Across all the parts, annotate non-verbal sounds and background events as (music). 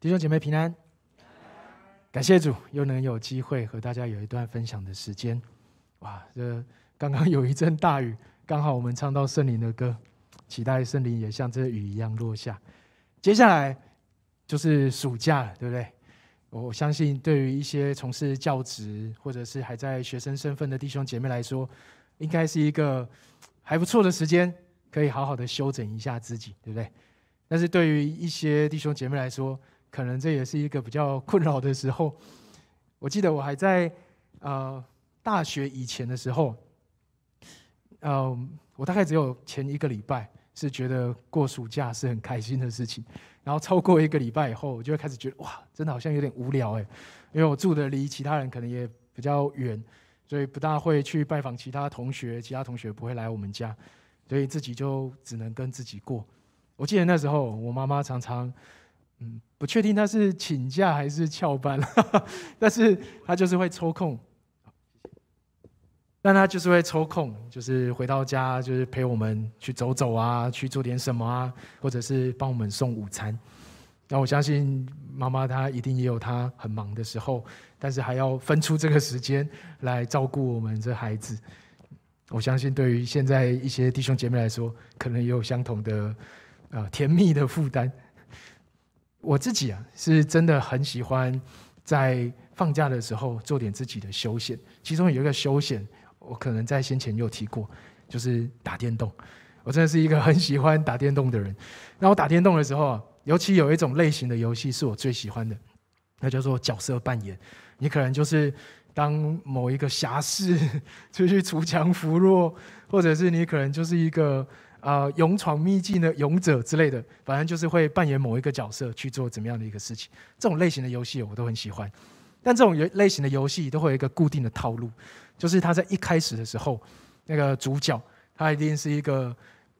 弟兄姐妹平安，感谢主，又能有机会和大家有一段分享的时间。哇，这刚刚有一阵大雨，刚好我们唱到圣灵的歌，期待圣灵也像这雨一样落下。接下来就是暑假了，对不对？我相信对于一些从事教职或者是还在学生身份的弟兄姐妹来说，应该是一个还不错的时间，可以好好的休整一下自己，对不对？但是对于一些弟兄姐妹来说，可能这也是一个比较困扰的时候。我记得我还在呃大学以前的时候，嗯，我大概只有前一个礼拜是觉得过暑假是很开心的事情。然后超过一个礼拜以后，我就会开始觉得哇，真的好像有点无聊哎，因为我住的离其他人可能也比较远，所以不大会去拜访其他同学，其他同学不会来我们家，所以自己就只能跟自己过。我记得那时候我妈妈常常，嗯，不确定她是请假还是翘班，(laughs) 但是她就是会抽空。但她就是会抽空，就是回到家，就是陪我们去走走啊，去做点什么啊，或者是帮我们送午餐。那我相信妈妈她一定也有她很忙的时候，但是还要分出这个时间来照顾我们这孩子。我相信对于现在一些弟兄姐妹来说，可能也有相同的呃甜蜜的负担。我自己啊，是真的很喜欢在放假的时候做点自己的休闲，其中有一个休闲。我可能在先前有提过，就是打电动。我真的是一个很喜欢打电动的人。那我打电动的时候啊，尤其有一种类型的游戏是我最喜欢的，那叫做角色扮演。你可能就是当某一个侠士 (laughs) 出去锄强扶弱，或者是你可能就是一个啊勇闯秘境的勇者之类的，反正就是会扮演某一个角色去做怎么样的一个事情。这种类型的游戏我都很喜欢。但这种游类型的游戏都会有一个固定的套路。就是他在一开始的时候，那个主角他一定是一个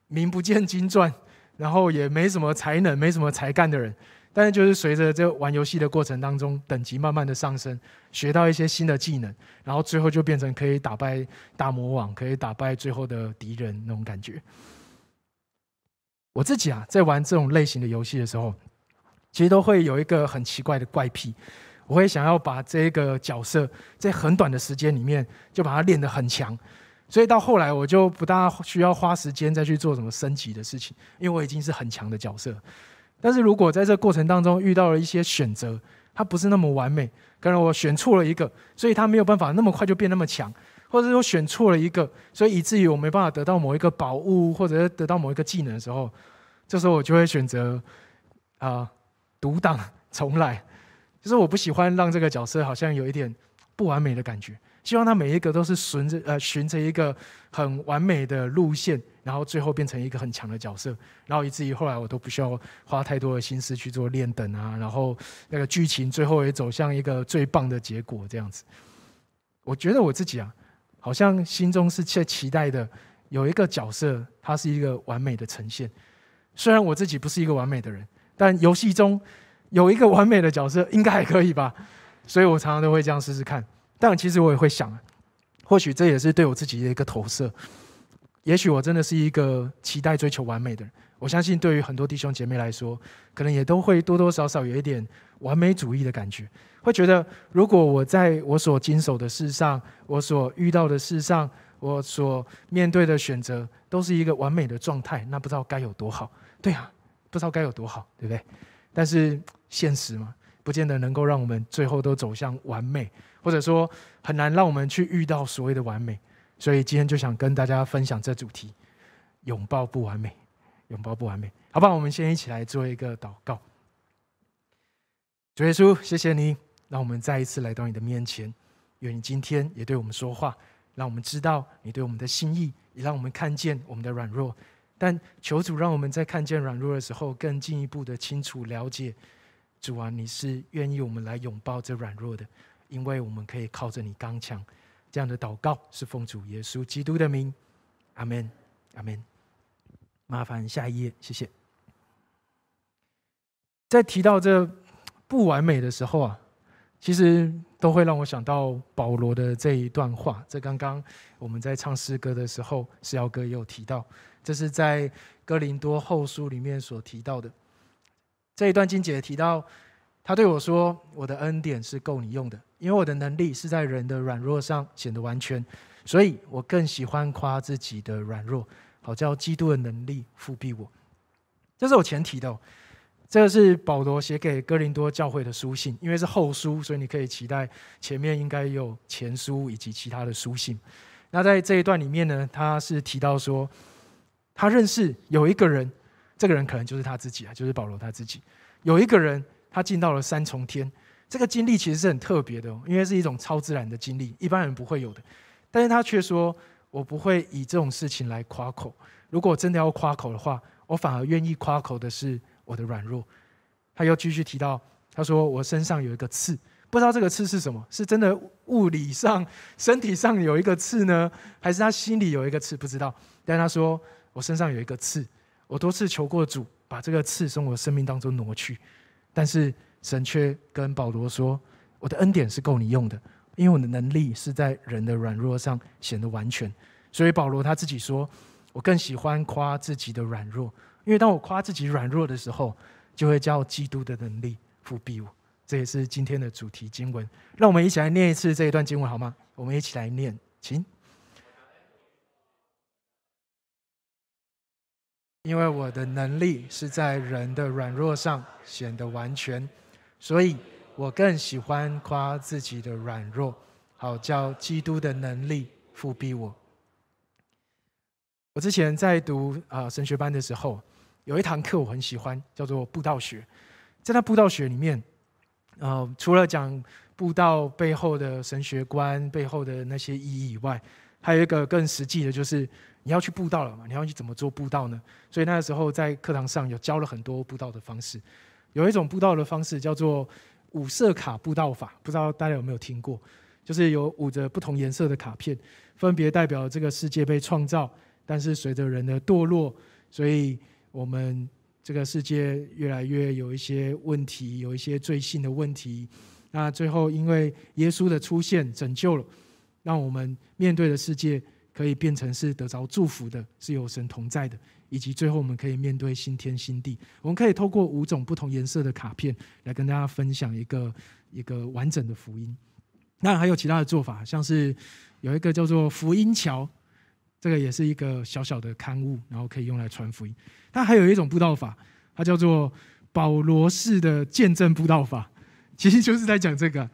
名不见经传，然后也没什么才能、没什么才干的人。但是就是随着这玩游戏的过程当中，等级慢慢的上升，学到一些新的技能，然后最后就变成可以打败大魔王，可以打败最后的敌人那种感觉。我自己啊，在玩这种类型的游戏的时候，其实都会有一个很奇怪的怪癖。我会想要把这个角色在很短的时间里面就把它练得很强，所以到后来我就不大需要花时间再去做什么升级的事情，因为我已经是很强的角色。但是如果在这过程当中遇到了一些选择，它不是那么完美，可能我选错了一个，所以他没有办法那么快就变那么强，或者说选错了一个，所以以至于我没办法得到某一个宝物或者得到某一个技能的时候，这时候我就会选择啊独挡重来。就是我不喜欢让这个角色好像有一点不完美的感觉，希望他每一个都是循着呃循着一个很完美的路线，然后最后变成一个很强的角色，然后以至于后来我都不需要花太多的心思去做练等啊，然后那个剧情最后也走向一个最棒的结果这样子。我觉得我自己啊，好像心中是切期待的有一个角色，它是一个完美的呈现。虽然我自己不是一个完美的人，但游戏中。有一个完美的角色应该还可以吧，所以我常常都会这样试试看。但其实我也会想，或许这也是对我自己的一个投射。也许我真的是一个期待追求完美的人。我相信对于很多弟兄姐妹来说，可能也都会多多少少有一点完美主义的感觉，会觉得如果我在我所经手的事上，我所遇到的事上，我所面对的选择都是一个完美的状态，那不知道该有多好。对啊，不知道该有多好，对不对？但是现实嘛，不见得能够让我们最后都走向完美，或者说很难让我们去遇到所谓的完美。所以今天就想跟大家分享这主题：拥抱不完美，拥抱不完美。好吧，我们先一起来做一个祷告。主耶稣，谢谢你，让我们再一次来到你的面前。愿你今天也对我们说话，让我们知道你对我们的心意，也让我们看见我们的软弱。但求主让我们在看见软弱的时候，更进一步的清楚了解，主啊，你是愿意我们来拥抱这软弱的，因为我们可以靠着你刚强。这样的祷告是奉主耶稣基督的名，阿门，阿门。麻烦下一页，谢谢。在提到这不完美的时候啊，其实都会让我想到保罗的这一段话。这刚刚我们在唱诗歌的时候，诗尧哥也有提到，这是在哥林多后书里面所提到的这一段经节提到，他对我说：“我的恩典是够你用的，因为我的能力是在人的软弱上显得完全，所以我更喜欢夸自己的软弱，好叫基督的能力复庇我。”这是有前提的。这个是保罗写给哥林多教会的书信，因为是后书，所以你可以期待前面应该有前书以及其他的书信。那在这一段里面呢，他是提到说，他认识有一个人，这个人可能就是他自己啊，就是保罗他自己。有一个人，他进到了三重天，这个经历其实是很特别的，因为是一种超自然的经历，一般人不会有的。但是他却说，我不会以这种事情来夸口。如果真的要夸口的话，我反而愿意夸口的是。我的软弱，他又继续提到，他说我身上有一个刺，不知道这个刺是什么，是真的物理上、身体上有一个刺呢，还是他心里有一个刺？不知道。但他说我身上有一个刺，我多次求过主把这个刺从我生命当中挪去，但是神却跟保罗说，我的恩典是够你用的，因为我的能力是在人的软弱上显得完全。所以保罗他自己说，我更喜欢夸自己的软弱。因为当我夸自己软弱的时候，就会叫基督的能力复庇我。这也是今天的主题经文。让我们一起来念一次这一段经文好吗？我们一起来念，请。因为我的能力是在人的软弱上显得完全，所以我更喜欢夸自己的软弱，好叫基督的能力复庇我。我之前在读啊神学班的时候。有一堂课我很喜欢，叫做布道学。在那布道学里面，呃，除了讲布道背后的神学观、背后的那些意义以外，还有一个更实际的，就是你要去布道了嘛，你要去怎么做布道呢？所以那个时候在课堂上有教了很多布道的方式。有一种布道的方式叫做五色卡布道法，不知道大家有没有听过？就是有五着不同颜色的卡片，分别代表这个世界被创造，但是随着人的堕落，所以我们这个世界越来越有一些问题，有一些罪性的问题。那最后，因为耶稣的出现拯救了，让我们面对的世界可以变成是得着祝福的，是有神同在的，以及最后我们可以面对新天新地。我们可以透过五种不同颜色的卡片来跟大家分享一个一个完整的福音。那还有其他的做法，像是有一个叫做福音桥。这个也是一个小小的刊物，然后可以用来传福音。它还有一种布道法，它叫做保罗式的见证布道法，其实就是在讲这个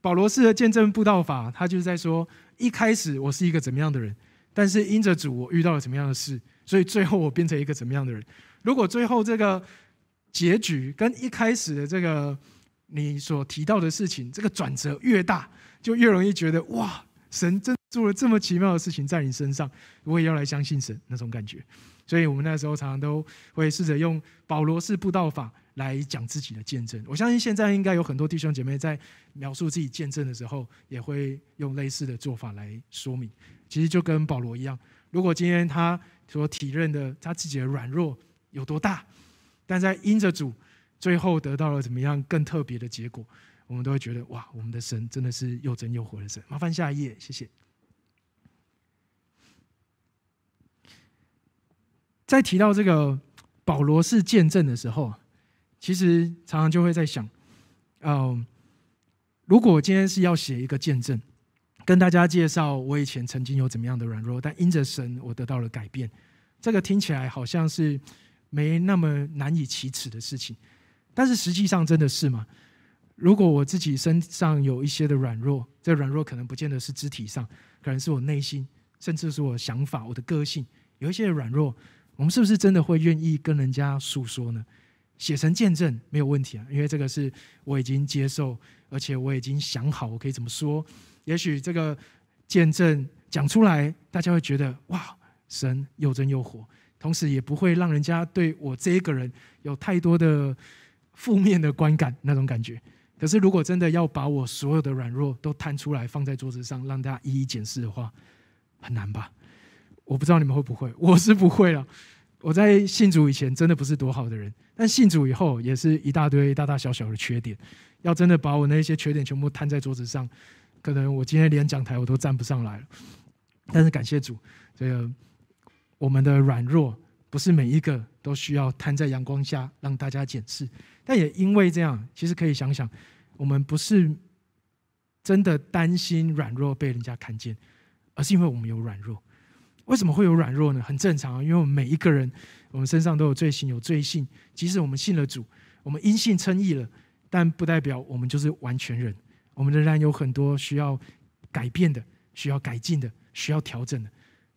保罗式的见证布道法。他就是在说，一开始我是一个怎么样的人，但是因着主，我遇到了什么样的事，所以最后我变成一个怎么样的人。如果最后这个结局跟一开始的这个你所提到的事情，这个转折越大，就越容易觉得哇，神真。做了这么奇妙的事情在你身上，我也要来相信神那种感觉。所以我们那时候常常都会试着用保罗式布道法来讲自己的见证。我相信现在应该有很多弟兄姐妹在描述自己见证的时候，也会用类似的做法来说明。其实就跟保罗一样，如果今天他所体认的他自己的软弱有多大，但在因着主最后得到了怎么样更特别的结果，我们都会觉得哇，我们的神真的是又真又活的神。麻烦下一页，谢谢。在提到这个保罗式见证的时候，其实常常就会在想，嗯，如果今天是要写一个见证，跟大家介绍我以前曾经有怎么样的软弱，但因着神我得到了改变，这个听起来好像是没那么难以启齿的事情，但是实际上真的是吗？如果我自己身上有一些的软弱，这软弱可能不见得是肢体上，可能是我内心，甚至是我想法、我的个性有一些软弱。我们是不是真的会愿意跟人家诉说呢？写成见证没有问题啊，因为这个是我已经接受，而且我已经想好我可以怎么说。也许这个见证讲出来，大家会觉得哇，神又真又活，同时也不会让人家对我这一个人有太多的负面的观感那种感觉。可是如果真的要把我所有的软弱都摊出来放在桌子上，让大家一一检视的话，很难吧？我不知道你们会不会，我是不会了。我在信主以前真的不是多好的人，但信主以后也是一大堆大大小小的缺点。要真的把我那些缺点全部摊在桌子上，可能我今天连讲台我都站不上来了。但是感谢主，这个我们的软弱不是每一个都需要摊在阳光下让大家检视。但也因为这样，其实可以想想，我们不是真的担心软弱被人家看见，而是因为我们有软弱。为什么会有软弱呢？很正常啊，因为我们每一个人，我们身上都有罪行，有罪性。即使我们信了主，我们因信称义了，但不代表我们就是完全人。我们仍然有很多需要改变的、需要改进的、需要调整的。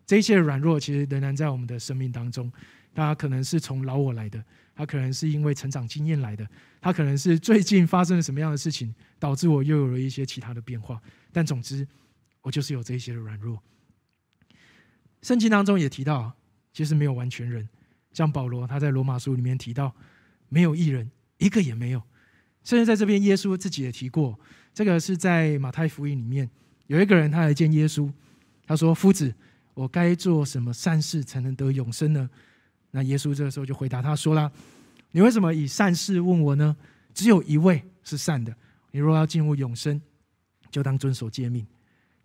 这些软弱其实仍然在我们的生命当中。它可能是从老我来的，它可能是因为成长经验来的，它可能是最近发生了什么样的事情，导致我又有了一些其他的变化。但总之，我就是有这些的软弱。圣经当中也提到，其实没有完全人，像保罗他在罗马书里面提到，没有一人，一个也没有。甚至在这边，耶稣自己也提过，这个是在马太福音里面，有一个人他来见耶稣，他说：“夫子，我该做什么善事才能得永生呢？”那耶稣这个时候就回答他说了：“你为什么以善事问我呢？只有一位是善的，你若要进入永生，就当遵守诫命。”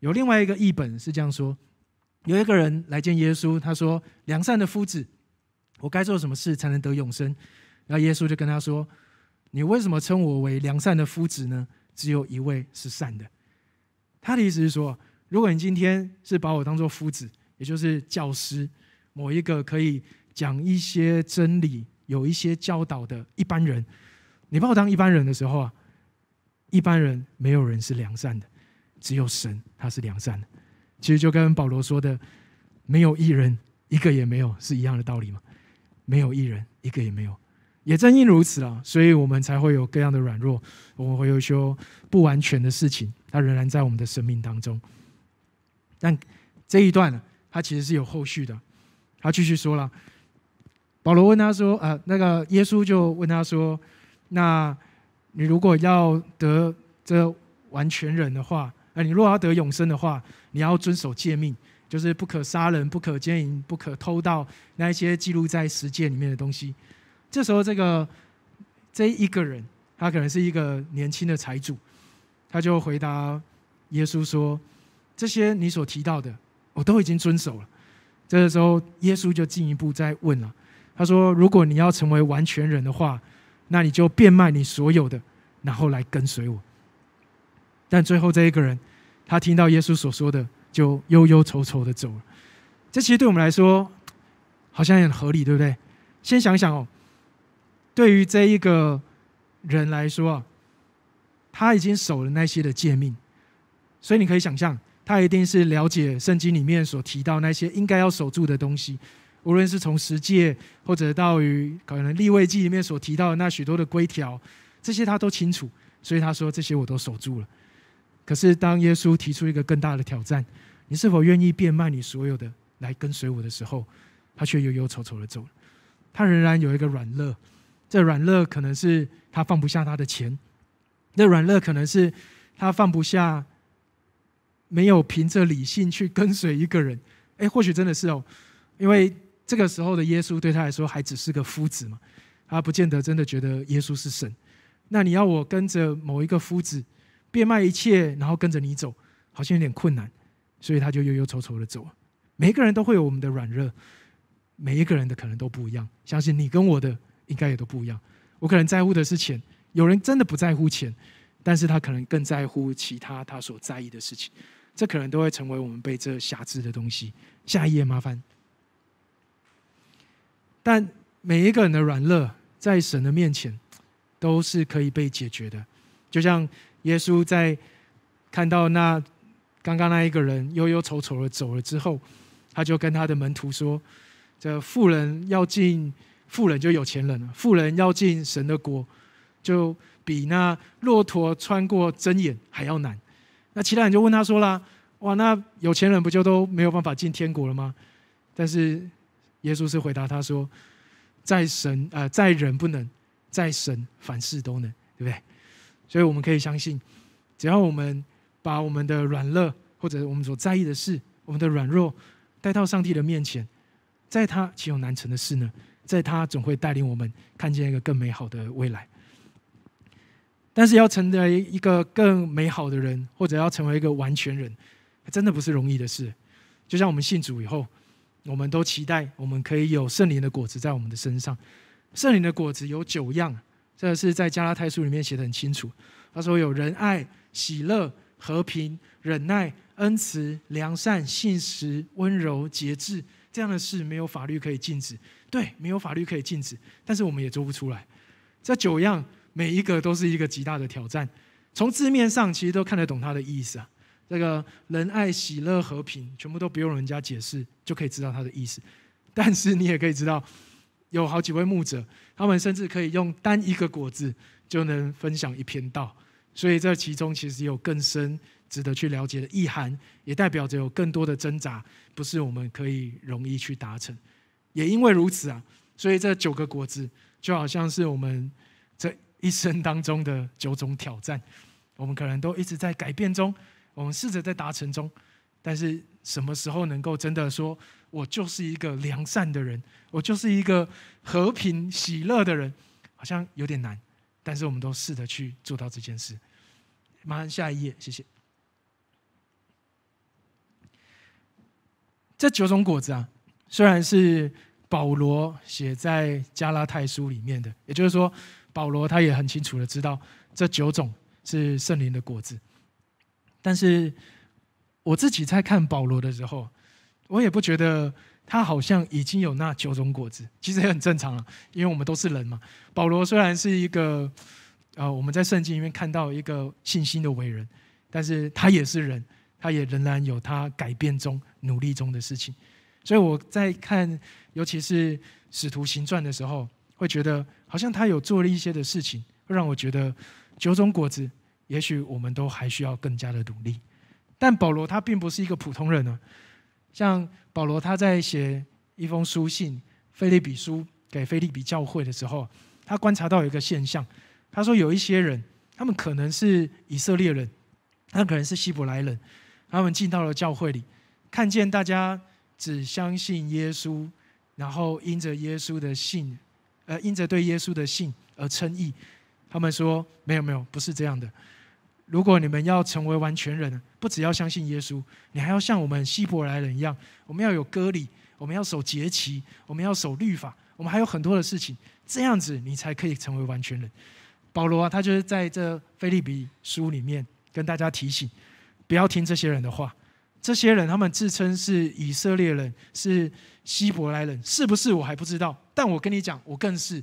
有另外一个译本是这样说。有一个人来见耶稣，他说：“良善的夫子，我该做什么事才能得永生？”然后耶稣就跟他说：“你为什么称我为良善的夫子呢？只有一位是善的。”他的意思是说，如果你今天是把我当做夫子，也就是教师，某一个可以讲一些真理、有一些教导的一般人，你把我当一般人的时候啊，一般人没有人是良善的，只有神他是良善的。其实就跟保罗说的“没有一人，一个也没有”是一样的道理嘛？没有一人，一个也没有。也正因如此啊，所以我们才会有各样的软弱，我们会有说不完全的事情，它仍然在我们的生命当中。但这一段呢，它其实是有后续的。他继续说了，保罗问他说：“呃，那个耶稣就问他说，那你如果要得这完全人的话？”那你若要得永生的话，你要遵守诫命，就是不可杀人、不可奸淫、不可偷盗那一些记录在十诫里面的东西。这时候，这个这一个人，他可能是一个年轻的财主，他就回答耶稣说：“这些你所提到的，我都已经遵守了。”这个时候，耶稣就进一步再问了，他说：“如果你要成为完全人的话，那你就变卖你所有的，然后来跟随我。”但最后这一个人，他听到耶稣所说的，就忧忧愁愁的走了。这其实对我们来说，好像很合理，对不对？先想想哦，对于这一个人来说，他已经守了那些的诫命，所以你可以想象，他一定是了解圣经里面所提到那些应该要守住的东西，无论是从十诫，或者到于可能立位记里面所提到的那许多的规条，这些他都清楚，所以他说这些我都守住了。可是，当耶稣提出一个更大的挑战，你是否愿意变卖你所有的来跟随我的时候，他却忧忧愁愁的走了。他仍然有一个软肋，这软肋可能是他放不下他的钱，那软肋可能是他放不下没有凭着理性去跟随一个人。哎，或许真的是哦，因为这个时候的耶稣对他来说还只是个夫子嘛，他不见得真的觉得耶稣是神。那你要我跟着某一个夫子？变卖一切，然后跟着你走，好像有点困难，所以他就忧忧愁愁的走。每一个人都会有我们的软弱，每一个人的可能都不一样。相信你跟我的应该也都不一样。我可能在乎的是钱，有人真的不在乎钱，但是他可能更在乎其他他所在意的事情。这可能都会成为我们被这辖制的东西。下一页麻烦。但每一个人的软弱，在神的面前，都是可以被解决的，就像。耶稣在看到那刚刚那一个人忧忧愁愁的走了之后，他就跟他的门徒说：“这富人要进，富人就有钱人了。富人要进神的国，就比那骆驼穿过针眼还要难。”那其他人就问他说啦：“哇，那有钱人不就都没有办法进天国了吗？”但是耶稣是回答他说：“在神啊，在人不能，在神凡事都能，对不对？”所以我们可以相信，只要我们把我们的软弱或者我们所在意的事、我们的软弱带到上帝的面前，在他岂有难成的事呢？在他总会带领我们看见一个更美好的未来。但是要成为一个更美好的人，或者要成为一个完全人，真的不是容易的事。就像我们信主以后，我们都期待我们可以有圣灵的果子在我们的身上。圣灵的果子有九样，这是在加拉太书里面写的很清楚。他说有仁爱、喜乐、和平、忍耐、恩慈、良善、信实、温柔、节制。这样的事没有法律可以禁止，对，没有法律可以禁止，但是我们也做不出来。这九样每一个都是一个极大的挑战。从字面上其实都看得懂它的意思啊。这个仁爱、喜乐、和平，全部都不用人家解释就可以知道它的意思。但是你也可以知道，有好几位牧者，他们甚至可以用单一个果子就能分享一篇道。所以这其中其实有更深。值得去了解的意涵，也代表着有更多的挣扎，不是我们可以容易去达成。也因为如此啊，所以这九个果子就好像是我们这一生当中的九种挑战。我们可能都一直在改变中，我们试着在达成中，但是什么时候能够真的说，我就是一个良善的人，我就是一个和平喜乐的人，好像有点难。但是我们都试着去做到这件事。马上下一页，谢谢。这九种果子啊，虽然是保罗写在加拉太书里面的，也就是说，保罗他也很清楚的知道这九种是圣灵的果子。但是我自己在看保罗的时候，我也不觉得他好像已经有那九种果子，其实也很正常了，因为我们都是人嘛。保罗虽然是一个呃，我们在圣经里面看到一个信心的伟人，但是他也是人。他也仍然有他改变中、努力中的事情，所以我在看，尤其是《使徒行传》的时候，会觉得好像他有做了一些的事情，会让我觉得九种果子，也许我们都还需要更加的努力。但保罗他并不是一个普通人呢，像保罗他在写一封书信《菲利比书》给菲利比教会的时候，他观察到一个现象，他说有一些人，他们可能是以色列人，他可能是希伯来人。他们进到了教会里，看见大家只相信耶稣，然后因着耶稣的信，呃，因着对耶稣的信而称义。他们说：“没有，没有，不是这样的。如果你们要成为完全人，不只要相信耶稣，你还要像我们希伯来人一样，我们要有割礼，我们要守节期，我们要守律法，我们还有很多的事情。这样子，你才可以成为完全人。”保罗啊，他就是在这菲利比书里面跟大家提醒。不要听这些人的话，这些人他们自称是以色列人，是希伯来人，是不是我还不知道。但我跟你讲，我更是。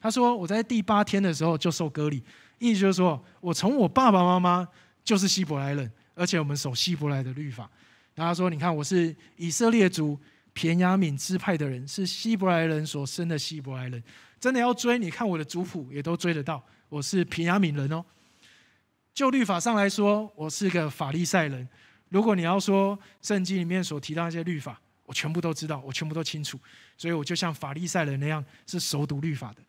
他说我在第八天的时候就受割礼，意思就是说我从我爸爸妈妈就是希伯来人，而且我们守希伯来的律法。然后说，你看我是以色列族便雅敏支派的人，是希伯来人所生的希伯来人。真的要追，你看我的族谱也都追得到，我是便雅敏人哦。就律法上来说，我是个法利赛人。如果你要说圣经里面所提到那些律法，我全部都知道，我全部都清楚。所以我就像法利赛人那样，是熟读律法的，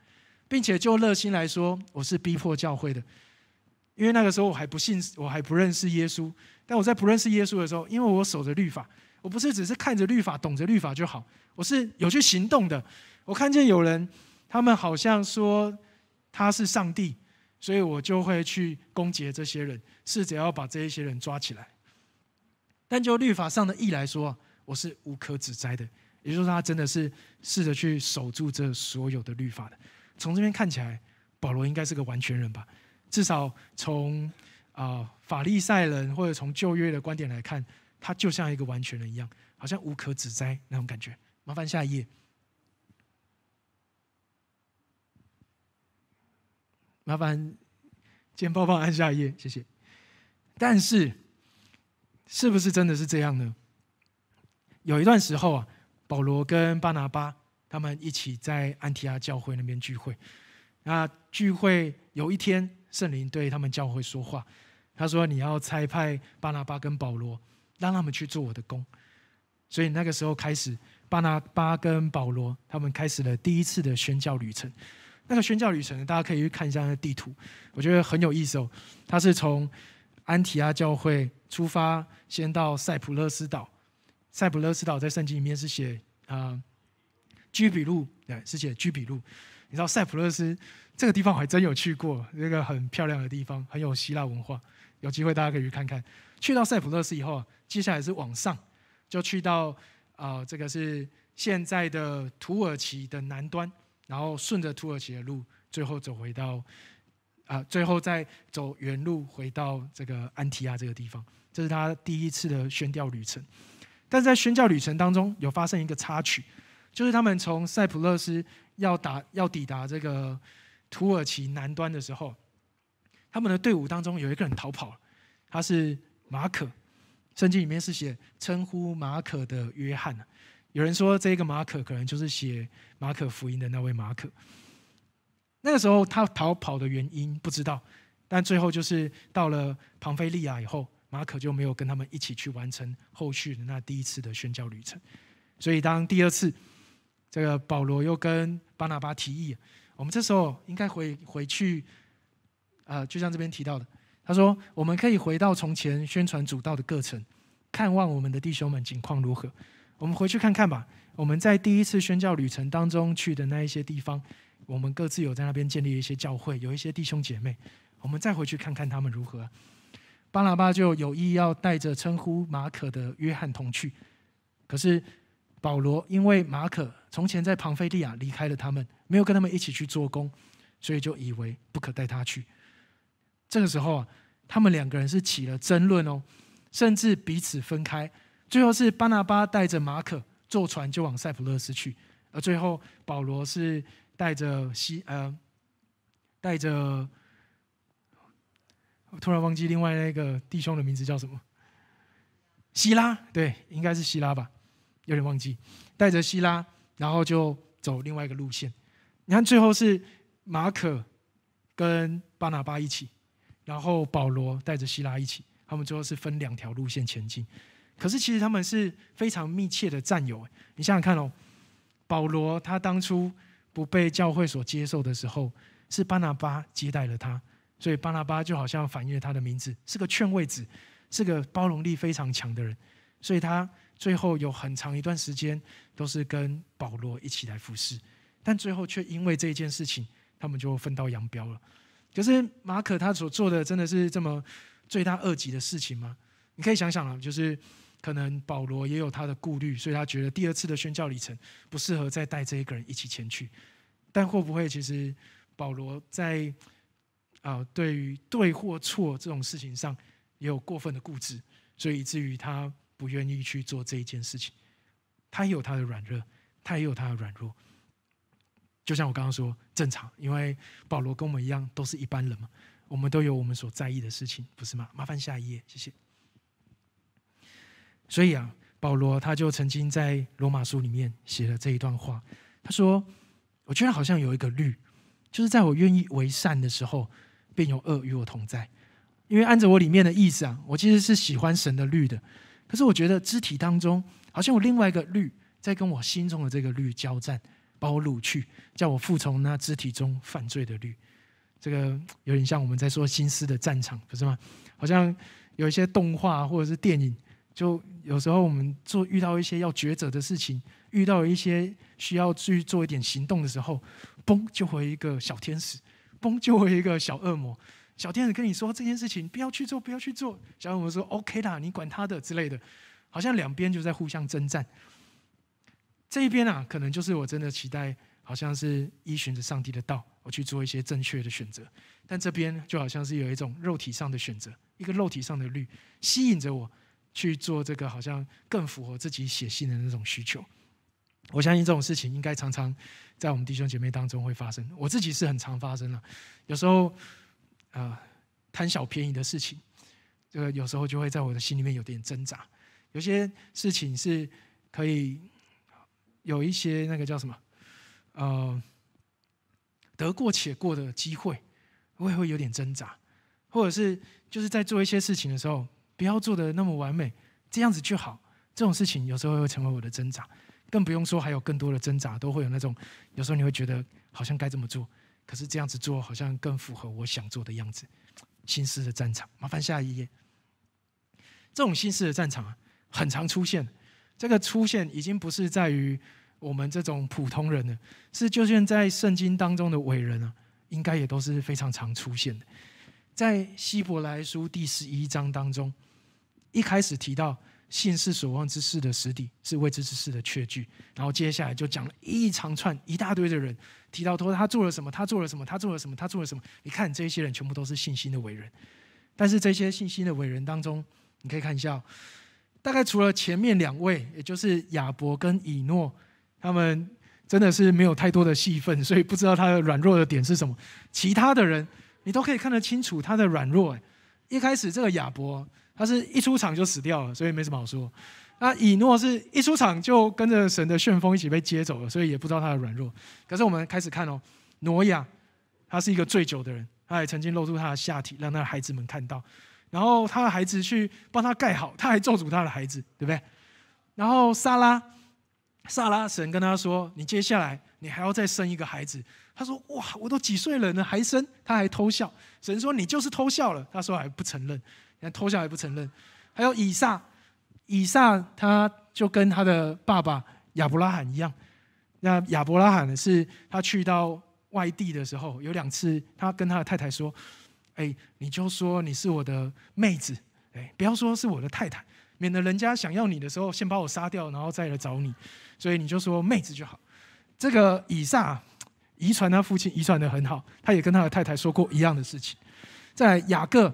并且就热心来说，我是逼迫教会的。因为那个时候我还不信，我还不认识耶稣。但我在不认识耶稣的时候，因为我守着律法，我不是只是看着律法、懂着律法就好，我是有去行动的。我看见有人，他们好像说他是上帝。所以我就会去攻击这些人，试着要把这一些人抓起来。但就律法上的义来说，我是无可指摘的。也就是说，他真的是试着去守住这所有的律法的。从这边看起来，保罗应该是个完全人吧？至少从啊法利赛人或者从旧约的观点来看，他就像一个完全人一样，好像无可指摘那种感觉。麻烦下一页。麻烦简报帮按下一页，谢谢。但是，是不是真的是这样呢？有一段时候啊，保罗跟巴拿巴他们一起在安提阿教会那边聚会。那聚会有一天，圣灵对他们教会说话，他说：“你要差派巴拿巴跟保罗，让他们去做我的工。”所以那个时候开始，巴拿巴跟保罗他们开始了第一次的宣教旅程。那个宣教旅程，大家可以去看一下那地图，我觉得很有意思哦。他是从安提阿教会出发，先到塞浦勒斯岛。塞浦勒斯岛在圣经里面是写啊居比路，对，是写居比路。你知道塞浦路斯这个地方我还真有去过，一个很漂亮的地方，很有希腊文化。有机会大家可以去看看。去到塞浦路斯以后啊，接下来是往上，就去到啊，这个是现在的土耳其的南端，然后顺着土耳其的路，最后走回到啊，最后再走原路回到这个安提亚这个地方。这是他第一次的宣教旅程。但是在宣教旅程当中，有发生一个插曲，就是他们从塞浦路斯要打要抵达这个土耳其南端的时候，他们的队伍当中有一个人逃跑了，他是马可。圣经里面是写称呼马可的约翰有人说这个马可可能就是写马可福音的那位马可。那个时候他逃跑的原因不知道，但最后就是到了庞菲利亚以后。马可就没有跟他们一起去完成后续的那第一次的宣教旅程，所以当第二次这个保罗又跟巴拿巴提议，我们这时候应该回回去，呃，就像这边提到的，他说我们可以回到从前宣传主道的各城，看望我们的弟兄们情况如何，我们回去看看吧。我们在第一次宣教旅程当中去的那一些地方，我们各自有在那边建立一些教会，有一些弟兄姐妹，我们再回去看看他们如何。巴拿巴就有意要带着称呼马可的约翰同去，可是保罗因为马可从前在庞菲利亚离开了他们，没有跟他们一起去做工，所以就以为不可带他去。这个时候啊，他们两个人是起了争论哦，甚至彼此分开。最后是巴拿巴带着马可坐船就往塞浦路斯去，而最后保罗是带着西呃带着。我突然忘记另外那个弟兄的名字叫什么？希拉，对，应该是希拉吧，有点忘记。带着希拉，然后就走另外一个路线。你看，最后是马可跟巴拿巴一起，然后保罗带着希拉一起，他们最后是分两条路线前进。可是其实他们是非常密切的战友。你想想看哦，保罗他当初不被教会所接受的时候，是巴拿巴接待了他。所以巴拿巴就好像反映了他的名字，是个劝慰子，是个包容力非常强的人。所以他最后有很长一段时间都是跟保罗一起来服侍，但最后却因为这件事情，他们就分道扬镳了。可是马可他所做的真的是这么罪大恶极的事情吗？你可以想想啊，就是可能保罗也有他的顾虑，所以他觉得第二次的宣教里程不适合再带这一个人一起前去。但会不会其实保罗在？啊，对于对或错这种事情上，也有过分的固执，所以以至于他不愿意去做这一件事情。他也有他的软弱，他也有他的软弱。就像我刚刚说，正常，因为保罗跟我们一样，都是一般人嘛，我们都有我们所在意的事情，不是吗？麻烦下一页，谢谢。所以啊，保罗他就曾经在罗马书里面写了这一段话，他说：“我觉得好像有一个律，就是在我愿意为善的时候。”便有恶与我同在，因为按着我里面的意思啊，我其实是喜欢神的律的。可是我觉得肢体当中好像有另外一个律在跟我心中的这个律交战，把我掳去，叫我服从那肢体中犯罪的律。这个有点像我们在说心思的战场，不是吗？好像有一些动画或者是电影，就有时候我们做遇到一些要抉择的事情，遇到一些需要去做一点行动的时候，嘣就会一个小天使。嘣，就会一个小恶魔，小天使跟你说这件事情不要去做，不要去做。小恶魔说 OK 啦，你管他的之类的，好像两边就在互相征战。这一边啊，可能就是我真的期待，好像是依循着上帝的道，我去做一些正确的选择。但这边就好像是有一种肉体上的选择，一个肉体上的律吸引着我去做这个，好像更符合自己写信的那种需求。我相信这种事情应该常常在我们弟兄姐妹当中会发生。我自己是很常发生了，有时候啊贪小便宜的事情，这个有时候就会在我的心里面有点挣扎。有些事情是可以有一些那个叫什么呃得过且过的机会，我也会有点挣扎。或者是就是在做一些事情的时候，不要做的那么完美，这样子就好。这种事情有时候会成为我的挣扎。更不用说还有更多的挣扎，都会有那种有时候你会觉得好像该这么做，可是这样子做好像更符合我想做的样子。心思的战场，麻烦下一页。这种心思的战场啊，很常出现。这个出现已经不是在于我们这种普通人了，是就算在圣经当中的伟人啊，应该也都是非常常出现的。在希伯来书第十一章当中，一开始提到信是所望之事的实底，是未知之事的确据。然后接下来就讲了一长串一大堆的人，提到说他做了什么，他做了什么，他做了什么，他做了什么。你看这些人全部都是信心的伟人，但是这些信心的伟人当中，你可以看一下，大概除了前面两位，也就是亚伯跟以诺。他们真的是没有太多的戏份，所以不知道他的软弱的点是什么。其他的人，你都可以看得清楚他的软弱。一开始这个亚伯，他是一出场就死掉了，所以没什么好说。那以诺是一出场就跟着神的旋风一起被接走了，所以也不知道他的软弱。可是我们开始看哦，挪亚，他是一个醉酒的人，他也曾经露出他的下体，让他的孩子们看到。然后他的孩子去帮他盖好，他还咒诅他的孩子，对不对？然后撒拉。萨拉神跟他说：“你接下来你还要再生一个孩子。”他说：“哇，我都几岁了呢，还生？”他还偷笑。神说：“你就是偷笑了。”他说：“还不承认，看偷笑还不承认。”还有以撒，以撒他就跟他的爸爸亚伯拉罕一样。那亚伯拉罕呢，是他去到外地的时候，有两次他跟他的太太说：“哎，你就说你是我的妹子，哎，不要说是我的太太。”免得人家想要你的时候，先把我杀掉，然后再来找你。所以你就说妹子就好。这个以撒遗传他父亲遗传的很好，他也跟他的太太说过一样的事情。在雅各，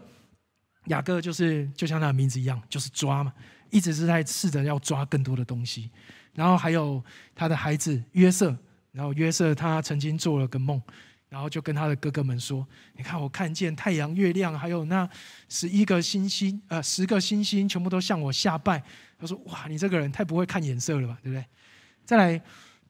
雅各就是就像他的名字一样，就是抓嘛，一直是在试着要抓更多的东西。然后还有他的孩子约瑟，然后约瑟他曾经做了个梦。然后就跟他的哥哥们说：“你看，我看见太阳、月亮，还有那十一个星星，呃，十个星星，全部都向我下拜。”他说：“哇，你这个人太不会看眼色了吧，对不对？”再来，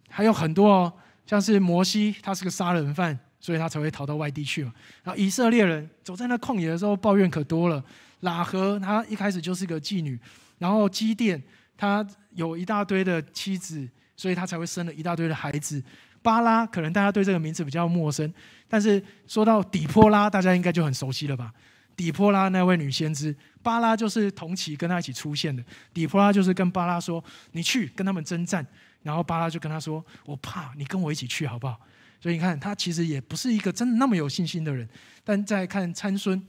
还有很多哦，像是摩西，他是个杀人犯，所以他才会逃到外地去嘛。然后以色列人走在那旷野的时候，抱怨可多了。拉合他一开始就是个妓女，然后基甸他有一大堆的妻子，所以他才会生了一大堆的孩子。巴拉可能大家对这个名字比较陌生，但是说到底波拉，大家应该就很熟悉了吧？底波拉那位女先知，巴拉就是同期跟他一起出现的。底波拉就是跟巴拉说：“你去跟他们征战。”然后巴拉就跟他说：“我怕，你跟我一起去好不好？”所以你看，他其实也不是一个真的那么有信心的人。但再看参孙，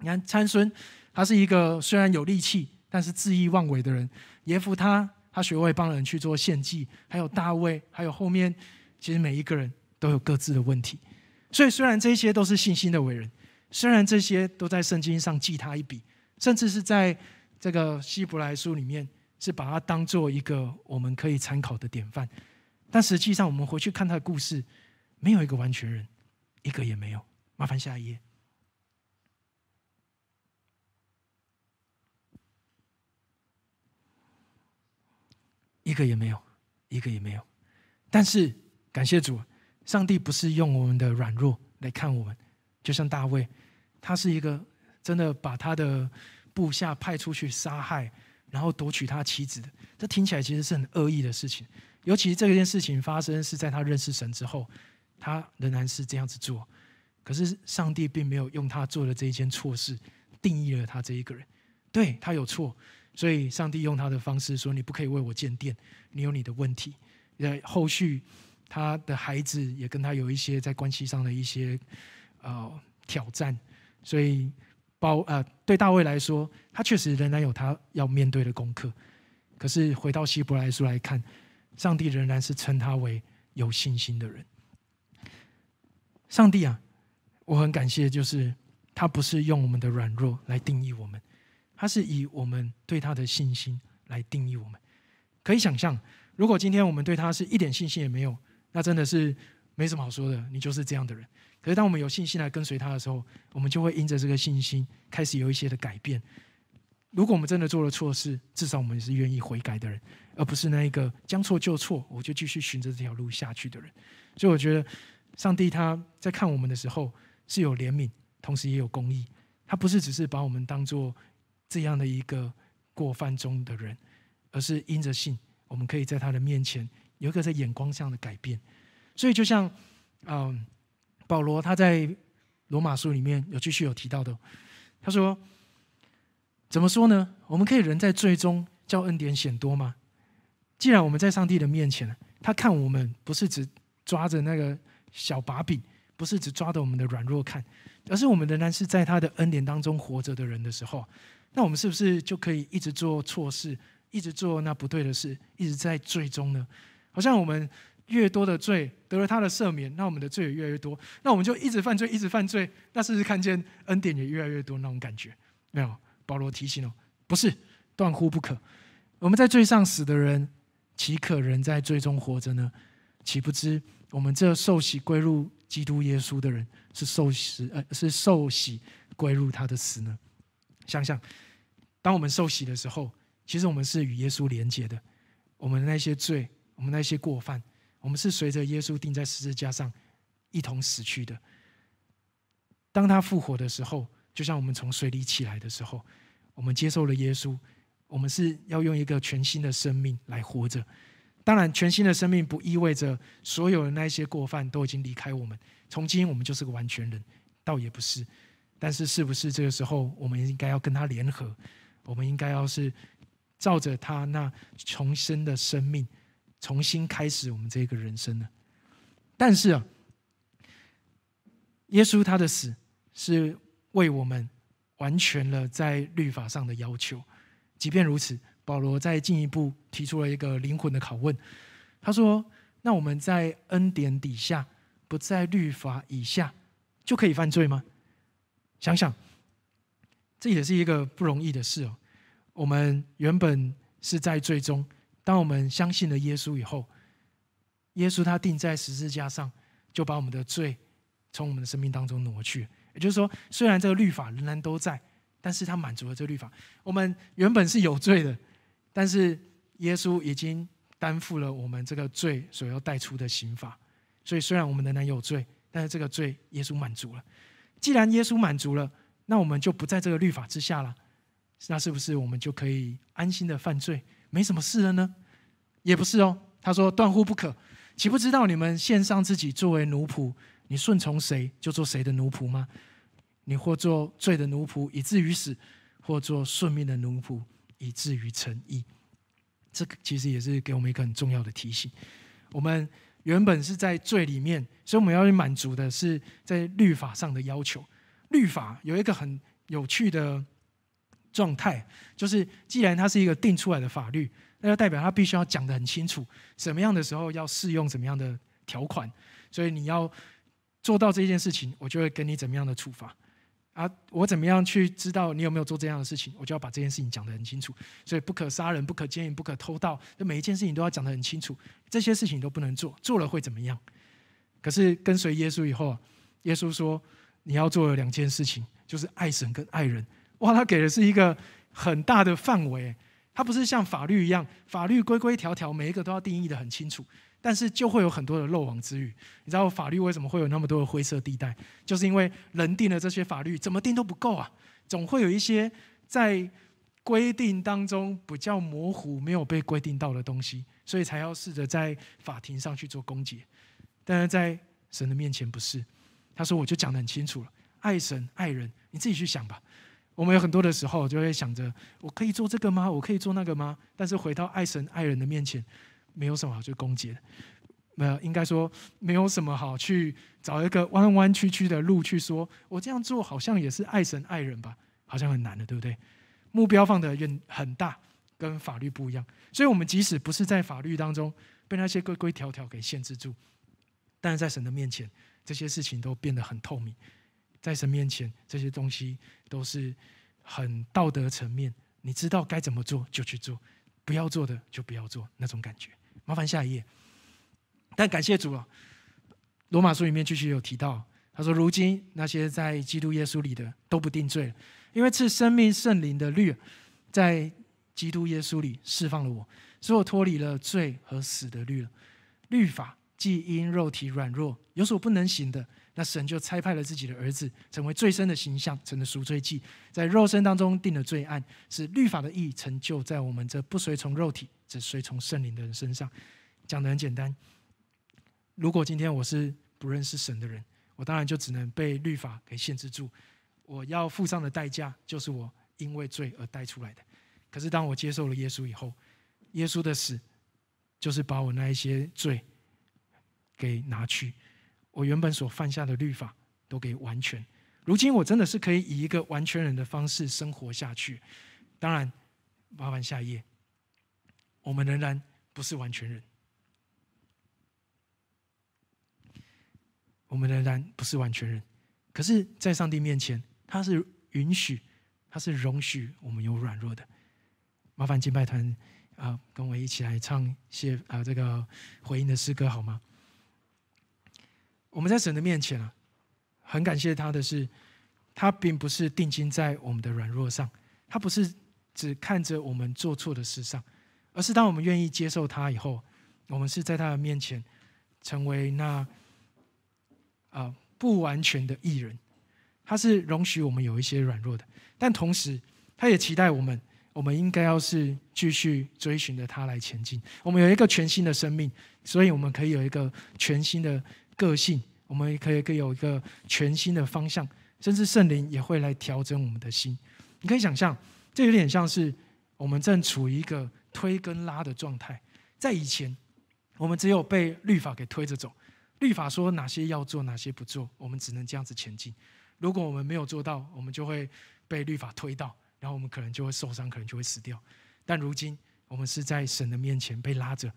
你看参孙，他是一个虽然有力气，但是恣意妄为的人。耶夫他，他学会帮人去做献祭，还有大卫，还有后面。其实每一个人都有各自的问题，所以虽然这些都是信心的伟人，虽然这些都在圣经上记他一笔，甚至是在这个希伯来书里面是把它当做一个我们可以参考的典范，但实际上我们回去看他的故事，没有一个完全人，一个也没有。麻烦下一页，一个也没有，一个也没有，但是。感谢主，上帝不是用我们的软弱来看我们，就像大卫，他是一个真的把他的部下派出去杀害，然后夺取他妻子的。这听起来其实是很恶意的事情，尤其这件事情发生是在他认识神之后，他仍然是这样子做。可是上帝并没有用他做的这一件错事定义了他这一个人，对他有错，所以上帝用他的方式说：“你不可以为我建殿，你有你的问题。”在后续。他的孩子也跟他有一些在关系上的一些呃挑战，所以包呃对大卫来说，他确实仍然有他要面对的功课。可是回到希伯来书来看，上帝仍然是称他为有信心的人。上帝啊，我很感谢，就是他不是用我们的软弱来定义我们，他是以我们对他的信心来定义我们。可以想象，如果今天我们对他是一点信心也没有。那真的是没什么好说的，你就是这样的人。可是当我们有信心来跟随他的时候，我们就会因着这个信心开始有一些的改变。如果我们真的做了错事，至少我们是愿意悔改的人，而不是那一个将错就错，我就继续循着这条路下去的人。所以我觉得，上帝他在看我们的时候是有怜悯，同时也有公义。他不是只是把我们当做这样的一个过犯中的人，而是因着信，我们可以在他的面前。有一个在眼光上的改变，所以就像，嗯，保罗他在罗马书里面有继续有提到的，他说，怎么说呢？我们可以人在最终叫恩典显多吗？既然我们在上帝的面前，他看我们不是只抓着那个小把柄，不是只抓着我们的软弱看，而是我们仍然是在他的恩典当中活着的人的时候，那我们是不是就可以一直做错事，一直做那不对的事，一直在最终呢？好像我们越多的罪得了他的赦免，那我们的罪也越来越多，那我们就一直犯罪，一直犯罪，那是不是看见恩典也越来越多那种感觉？没有，保罗提醒哦，不是断乎不可。我们在罪上死的人，岂可仍在罪中活着呢？岂不知我们这受洗归入基督耶稣的人，是受洗呃是受洗归入他的死呢？想想，当我们受洗的时候，其实我们是与耶稣连接的。我们那些罪，我们那些过犯，我们是随着耶稣钉在十字架上一同死去的。当他复活的时候，就像我们从水里起来的时候，我们接受了耶稣。我们是要用一个全新的生命来活着。当然，全新的生命不意味着所有的那些过犯都已经离开我们。从今我们就是个完全人，倒也不是。但是，是不是这个时候我们应该要跟他联合？我们应该要是照着他那重生的生命，重新开始我们这个人生呢？但是啊，耶稣他的死是为我们完全了在律法上的要求。即便如此，保罗再进一步提出了一个灵魂的拷问。他说：“那我们在恩典底下，不在律法以下，就可以犯罪吗？”想想，这也是一个不容易的事哦。我们原本是在罪中，当我们相信了耶稣以后，耶稣他钉在十字架上，就把我们的罪从我们的生命当中挪去。也就是说，虽然这个律法仍然都在。但是他满足了这个律法。我们原本是有罪的，但是耶稣已经担负了我们这个罪所要带出的刑罚。所以虽然我们仍然有罪，但是这个罪耶稣满足了。既然耶稣满足了，那我们就不在这个律法之下了。那是不是我们就可以安心的犯罪，没什么事了呢？也不是哦。他说：“断乎不可，岂不知道你们献上自己作为奴仆，你顺从谁就做谁的奴仆吗？”你或做罪的奴仆以至于死，或做顺命的奴仆以至于成义。这个其实也是给我们一个很重要的提醒。我们原本是在罪里面，所以我们要去满足的是在律法上的要求。律法有一个很有趣的状态，就是既然它是一个定出来的法律，那就代表它必须要讲得很清楚，什么样的时候要适用什么样的条款。所以你要做到这件事情，我就会给你怎么样的处罚。啊，我怎么样去知道你有没有做这样的事情？我就要把这件事情讲得很清楚。所以不可杀人，不可奸淫，不可偷盗，就每一件事情都要讲得很清楚。这些事情都不能做，做了会怎么样？可是跟随耶稣以后，耶稣说你要做的两件事情，就是爱神跟爱人。哇，他给的是一个很大的范围，它不是像法律一样，法律规规条条，每一个都要定义的很清楚。但是就会有很多的漏网之鱼。你知道法律为什么会有那么多的灰色地带？就是因为人定了这些法律，怎么定都不够啊，总会有一些在规定当中比较模糊、没有被规定到的东西，所以才要试着在法庭上去做公结。但是在神的面前不是，他说我就讲得很清楚了，爱神爱人，你自己去想吧。我们有很多的时候就会想着，我可以做这个吗？我可以做那个吗？但是回到爱神爱人的面前。没有什么好去攻击的，没有，应该说没有什么好去找一个弯弯曲曲的路去说，我这样做好像也是爱神爱人吧？好像很难的，对不对？目标放的远很大，跟法律不一样。所以，我们即使不是在法律当中被那些规规条条给限制住，但是在神的面前，这些事情都变得很透明。在神面前，这些东西都是很道德层面，你知道该怎么做就去做，不要做的就不要做，那种感觉。麻烦下一页。但感谢主啊，罗马书里面继续有提到，他说：“如今那些在基督耶稣里的都不定罪了，因为赐生命圣灵的律，在基督耶稣里释放了我，使我脱离了罪和死的律了。律法既因肉体软弱有所不能行的。”那神就差派了自己的儿子，成为最深的形象，成了赎罪祭，在肉身当中定了罪案，使律法的义成就在我们这不随从肉体、只随从圣灵的人身上。讲的很简单，如果今天我是不认识神的人，我当然就只能被律法给限制住。我要付上的代价，就是我因为罪而带出来的。可是当我接受了耶稣以后，耶稣的死就是把我那一些罪给拿去，我原本所犯下的律法都给完全。如今我真的是可以以一个完全人的方式生活下去。当然，麻烦下一页，我们仍然不是完全人，我们仍然不是完全人。可是，在上帝面前，他是允许，他是容许我们有软弱的。麻烦敬拜团啊，跟我一起来唱谢啊这个回应的诗歌好吗？我们在神的面前啊，很感谢他的是，他并不是定睛在我们的软弱上，他不是只看着我们做错的事上，而是当我们愿意接受他以后，我们是在他的面前成为那啊。不完全的艺人，他是容许我们有一些软弱的，但同时，他也期待我们，我们应该要是继续追寻着他来前进。我们有一个全新的生命，所以我们可以有一个全新的个性，我们也可以可以有一个全新的方向，甚至圣灵也会来调整我们的心。你可以想象，这有点像是我们正处于一个推跟拉的状态。在以前，我们只有被律法给推着走。律法说哪些要做，哪些不做，我们只能这样子前进。如果我们没有做到，我们就会被律法推到，然后我们可能就会受伤，可能就会死掉。但如今，我们是在神的面前被拉着，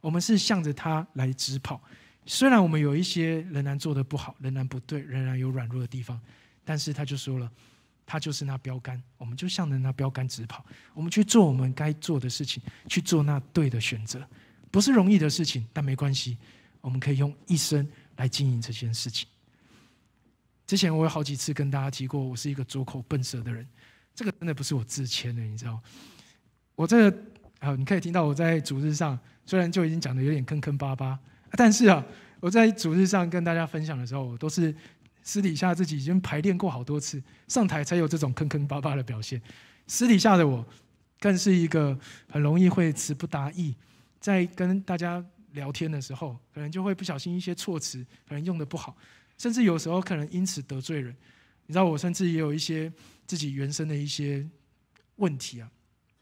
我们是向着他来直跑。虽然我们有一些仍然做的不好，仍然不对，仍然有软弱的地方，但是他就说了，他就是那标杆，我们就向着那标杆直跑。我们去做我们该做的事情，去做那对的选择，不是容易的事情，但没关系。我们可以用一生来经营这件事情。之前我有好几次跟大家提过，我是一个拙口笨舌的人，这个真的不是我自谦的，你知道？我这个啊，你可以听到我在主日上，虽然就已经讲的有点坑坑巴巴，但是啊，我在主日上跟大家分享的时候，我都是私底下自己已经排练过好多次，上台才有这种坑坑巴巴的表现。私底下的我，更是一个很容易会词不达意，在跟大家。聊天的时候，可能就会不小心一些措辞可能用的不好，甚至有时候可能因此得罪人。你知道，我甚至也有一些自己原生的一些问题啊，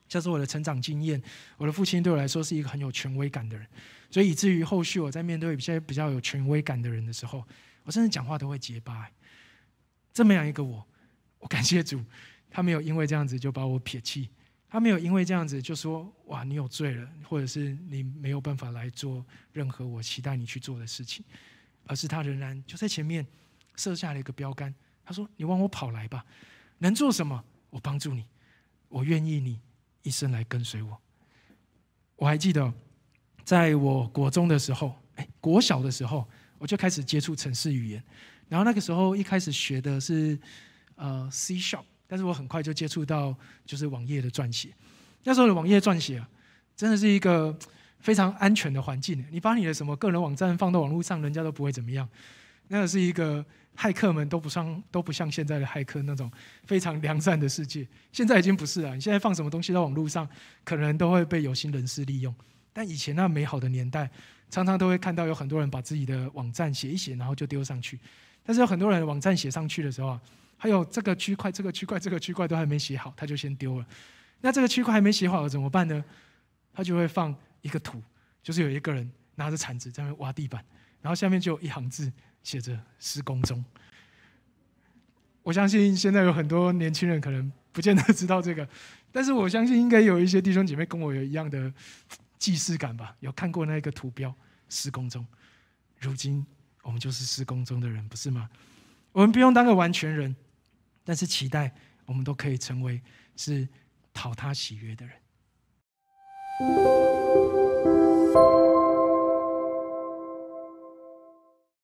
像是我的成长经验，我的父亲对我来说是一个很有权威感的人，所以以至于后续我在面对一些比较有权威感的人的时候，我甚至讲话都会结巴。这么样一个我，我感谢主，他没有因为这样子就把我撇弃。他没有因为这样子就说哇你有罪了，或者是你没有办法来做任何我期待你去做的事情，而是他仍然就在前面设下了一个标杆。他说：“你往我跑来吧，能做什么我帮助你，我愿意你一生来跟随我。”我还记得，在我国中的时候，哎，国小的时候我就开始接触城市语言，然后那个时候一开始学的是呃 C sharp。但是我很快就接触到就是网页的撰写，那时候的网页撰写啊，真的是一个非常安全的环境。你把你的什么个人网站放到网络上，人家都不会怎么样。那是一个骇客们都不像都不像现在的骇客那种非常良善的世界。现在已经不是了，你现在放什么东西到网络上，可能都会被有心人士利用。但以前那美好的年代，常常都会看到有很多人把自己的网站写一写，然后就丢上去。但是有很多人网站写上去的时候啊。还有这个区块，这个区块，这个区块都还没写好，他就先丢了。那这个区块还没写好怎么办呢？他就会放一个图，就是有一个人拿着铲子在那挖地板，然后下面就有一行字写着“施工中”。我相信现在有很多年轻人可能不见得知道这个，但是我相信应该有一些弟兄姐妹跟我有一样的既视感吧，有看过那个图标“施工中”。如今我们就是施工中的人，不是吗？我们不用当个完全人。但是期待我们都可以成为是讨他喜悦的人。